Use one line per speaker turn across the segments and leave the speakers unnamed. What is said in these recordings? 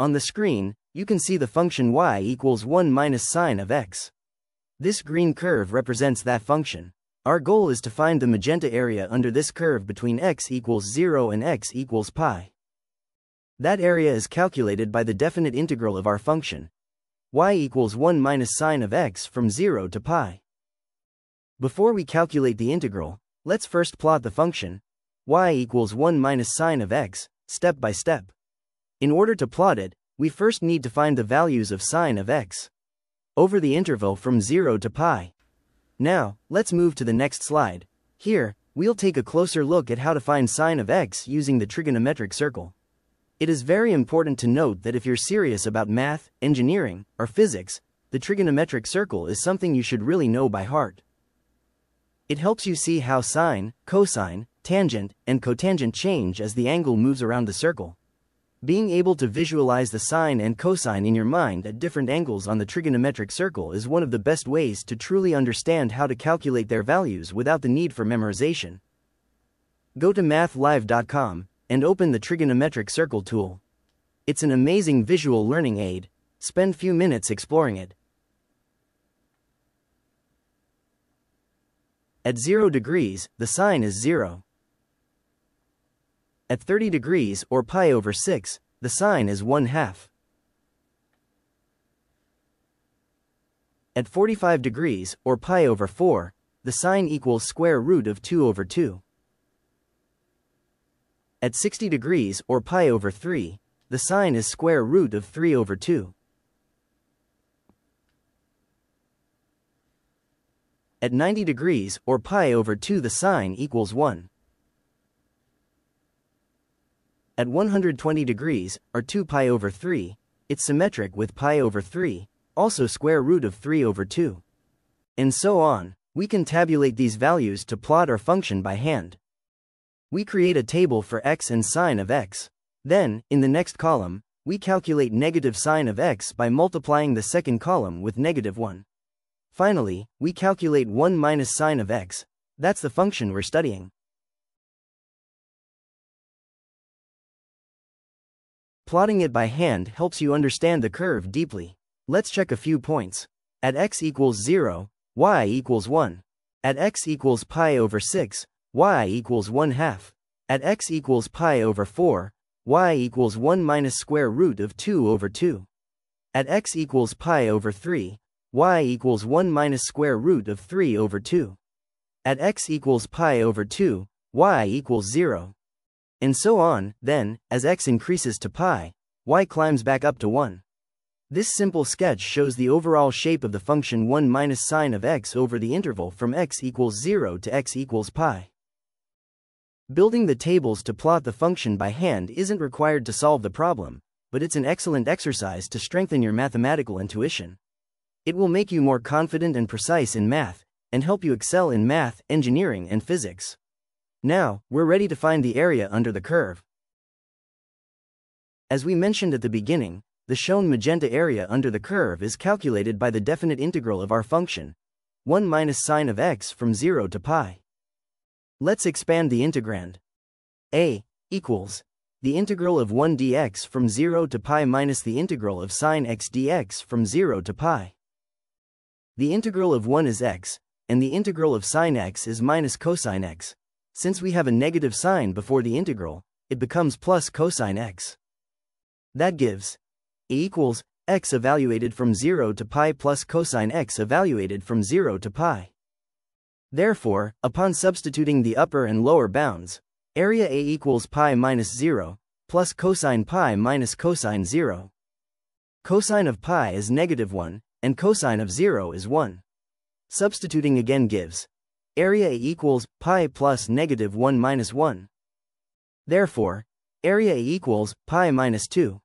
On the screen, you can see the function y equals 1 minus sine of x. This green curve represents that function. Our goal is to find the magenta area under this curve between x equals 0 and x equals pi. That area is calculated by the definite integral of our function. y equals 1 minus sine of x from 0 to pi. Before we calculate the integral, let's first plot the function, y equals 1 minus sine of x, step by step. In order to plot it, we first need to find the values of sine of x over the interval from 0 to pi. Now, let's move to the next slide. Here, we'll take a closer look at how to find sine of x using the trigonometric circle. It is very important to note that if you're serious about math, engineering, or physics, the trigonometric circle is something you should really know by heart. It helps you see how sine, cosine, tangent, and cotangent change as the angle moves around the circle. Being able to visualize the sine and cosine in your mind at different angles on the trigonometric circle is one of the best ways to truly understand how to calculate their values without the need for memorization. Go to mathlive.com and open the trigonometric circle tool. It's an amazing visual learning aid. Spend a few minutes exploring it. At 0 degrees, the sine is 0. At 30 degrees or pi over 6, the sine is 1 half. At 45 degrees or pi over 4, the sine equals square root of 2 over 2. At 60 degrees or pi over 3, the sine is square root of 3 over 2. At 90 degrees or pi over 2 the sine equals 1. At 120 degrees, or 2 pi over 3, it's symmetric with pi over 3, also square root of 3 over 2. And so on, we can tabulate these values to plot our function by hand. We create a table for x and sine of x. Then, in the next column, we calculate negative sine of x by multiplying the second column with negative 1. Finally, we calculate 1 minus sine of x. That's the function we're studying. Plotting it by hand helps you understand the curve deeply. Let's check a few points. At x equals 0, y equals 1. At x equals pi over 6, y equals 1 half. At x equals pi over 4, y equals 1 minus square root of 2 over 2. At x equals pi over 3, y equals 1 minus square root of 3 over 2. At x equals pi over 2, y equals 0. And so on, then, as x increases to pi, y climbs back up to 1. This simple sketch shows the overall shape of the function 1 minus sine of x over the interval from x equals 0 to x equals pi. Building the tables to plot the function by hand isn't required to solve the problem, but it's an excellent exercise to strengthen your mathematical intuition. It will make you more confident and precise in math, and help you excel in math, engineering, and physics. Now, we're ready to find the area under the curve. As we mentioned at the beginning, the shown magenta area under the curve is calculated by the definite integral of our function, 1 minus sine of x from 0 to pi. Let's expand the integrand. a equals the integral of 1 dx from 0 to pi minus the integral of sine x dx from 0 to pi. The integral of 1 is x, and the integral of sine x is minus cosine x. Since we have a negative sign before the integral, it becomes plus cosine x. That gives a equals x evaluated from 0 to pi plus cosine x evaluated from 0 to pi. Therefore, upon substituting the upper and lower bounds, area A equals pi minus 0, plus cosine pi minus cosine 0. Cosine of pi is negative 1, and cosine of 0 is 1. Substituting again gives area equals pi plus negative 1 minus 1. Therefore, area equals pi minus 2.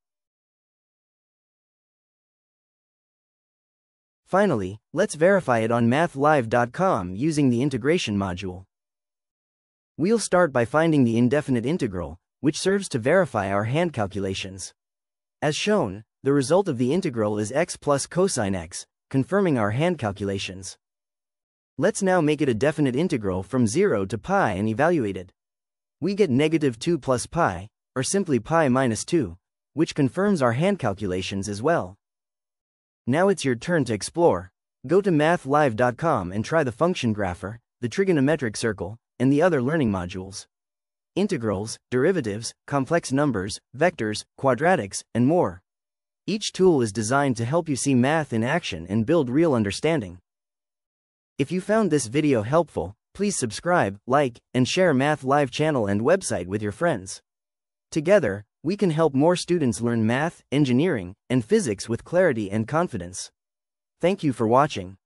Finally, let's verify it on mathlive.com using the integration module. We'll start by finding the indefinite integral, which serves to verify our hand calculations. As shown, the result of the integral is x plus cosine x, confirming our hand calculations. Let's now make it a definite integral from 0 to pi and evaluate it. We get negative 2 plus pi, or simply pi minus 2, which confirms our hand calculations as well. Now it's your turn to explore. Go to mathlive.com and try the function grapher, the trigonometric circle, and the other learning modules. Integrals, derivatives, complex numbers, vectors, quadratics, and more. Each tool is designed to help you see math in action and build real understanding. If you found this video helpful, please subscribe, like, and share Math Live channel and website with your friends. Together, we can help more students learn math, engineering, and physics with clarity and confidence. Thank you for watching.